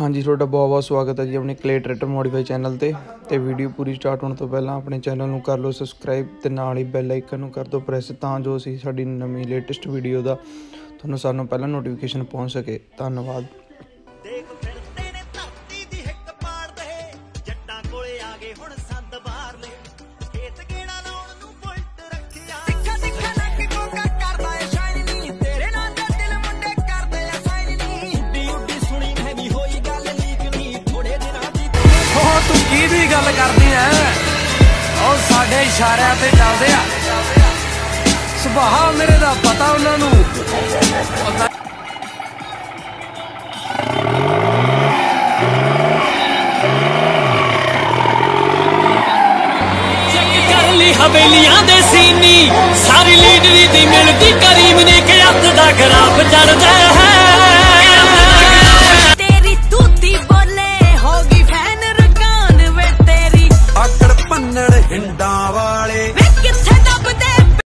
ਹਾਂਜੀ, ਤੁਹਾਡਾ ਬਹੁਤ ਬਹੁਤ ਸਵਾਗਤ ਹੈ ਜੀ ਆਪਣੇ ਕਲੇ ਟਰੈਕਟਰ ਮੋਡੀਫਾਈ ਚੈਨਲ ਤੇ। ਤੇ ਵੀਡੀਓ ਪੂਰੀ ਸਟਾਰਟ ਹੋਣ ਤੋਂ ਪਹਿਲਾਂ ਆਪਣੇ ਚੈਨਲ ਨੂੰ ਕਰ ਲਓ ਸਬਸਕ੍ਰਾਈਬ ਤੇ ਨਾਲ ਹੀ ਬੈਲ ਆਈਕਨ ਨੂੰ ਕਰ ਦਿਓ ਪ੍ਰੈਸ ਤਾਂ ਜੋ ਅਸੀਂ ਸਾਡੀ ਨਵੀਂ ਲੇਟੈਸਟ ਵੀਡੀਓ ਦਾ ਤੁਹਾਨੂੰ ਸਾਨੂੰ ਪਹਿਲਾਂ ਨੋਟੀਫਿਕੇਸ਼ਨ ਪਹੁੰਚ ਸਕੇ। ਧੰਨਵਾਦ। ਦੀ ਗੱਲ ਕਰਦੀ ਐ ਉਹ ਸਾਡੇ ਇਸ਼ਾਰਿਆਂ ਤੇ ਚੱਲਦੇ ਆ। ਸੁਭਾਅ ਮੇਰੇ ਦਾ ਪਤਾ ਉਹਨਾਂ ਨੂੰ। ਹਵੇਲੀਆਂ ਦੇ ਸੀਨੀ।